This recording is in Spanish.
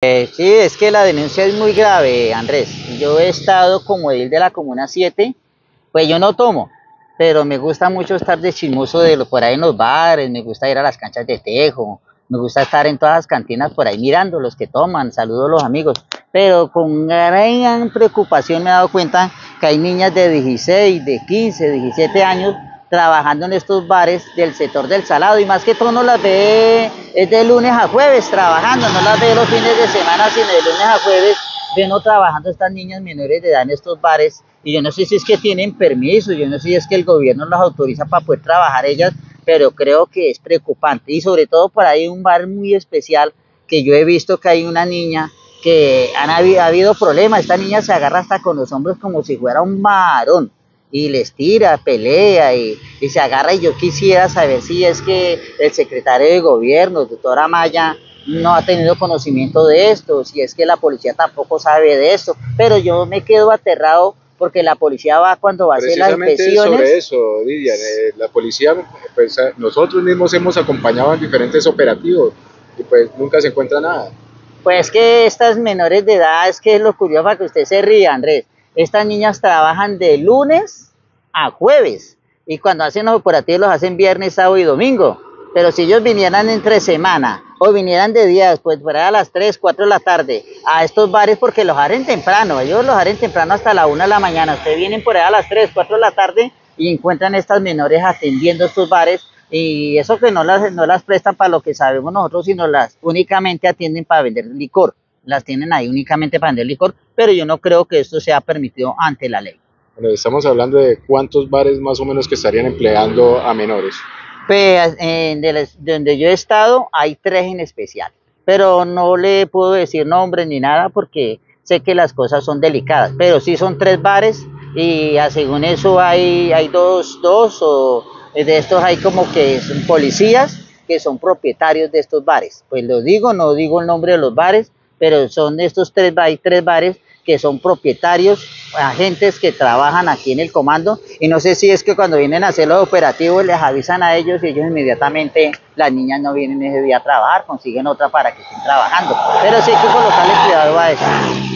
Eh, sí, es que la denuncia es muy grave, Andrés. Yo he estado como edil de la Comuna 7, pues yo no tomo, pero me gusta mucho estar de chismoso de lo, por ahí en los bares, me gusta ir a las canchas de tejo, me gusta estar en todas las cantinas por ahí mirando los que toman, saludo a los amigos, pero con gran preocupación me he dado cuenta que hay niñas de 16, de 15, 17 años trabajando en estos bares del sector del salado y más que todo no las ve es de lunes a jueves trabajando, no las ve los fines de semana sino de lunes a jueves ven trabajando estas niñas menores de edad en estos bares y yo no sé si es que tienen permiso, yo no sé si es que el gobierno las autoriza para poder trabajar ellas, pero creo que es preocupante y sobre todo por ahí un bar muy especial que yo he visto que hay una niña que han habido, ha habido problemas, esta niña se agarra hasta con los hombros como si fuera un varón y les tira, pelea y, se agarra y yo quisiera saber si es que el secretario de gobierno, doctor Amaya, no ha tenido conocimiento de esto, si es que la policía tampoco sabe de esto, pero yo me quedo aterrado porque la policía va cuando va a hacer las inspecciones. sobre eso, Vivian, eh, la policía, pues nosotros mismos hemos acompañado en diferentes operativos y pues nunca se encuentra nada. Pues que estas menores de edad, es que es lo curioso para que usted se ría, Andrés, estas niñas trabajan de lunes a jueves. Y cuando hacen los operativos los hacen viernes, sábado y domingo. Pero si ellos vinieran entre semana o vinieran de día después, fuera a las 3, 4 de la tarde, a estos bares porque los harán temprano, ellos los harán temprano hasta la 1 de la mañana, ustedes vienen por ahí a las 3, 4 de la tarde y encuentran estas menores atendiendo estos bares. Y eso que no las, no las prestan para lo que sabemos nosotros, sino las únicamente atienden para vender licor las tienen ahí únicamente para vender licor, pero yo no creo que esto sea permitido ante la ley. Bueno, estamos hablando de cuántos bares más o menos que estarían empleando a menores. Pues donde yo he estado hay tres en especial, pero no le puedo decir nombre ni nada porque sé que las cosas son delicadas, pero sí son tres bares y según eso hay, hay dos, dos o de estos hay como que son policías que son propietarios de estos bares. Pues lo digo, no digo el nombre de los bares, pero son estos tres, tres bares que son propietarios, agentes que trabajan aquí en el comando y no sé si es que cuando vienen a hacer los operativos les avisan a ellos y ellos inmediatamente, las niñas no vienen ese día a trabajar, consiguen otra para que estén trabajando, pero sí hay que colocarle cuidado a eso.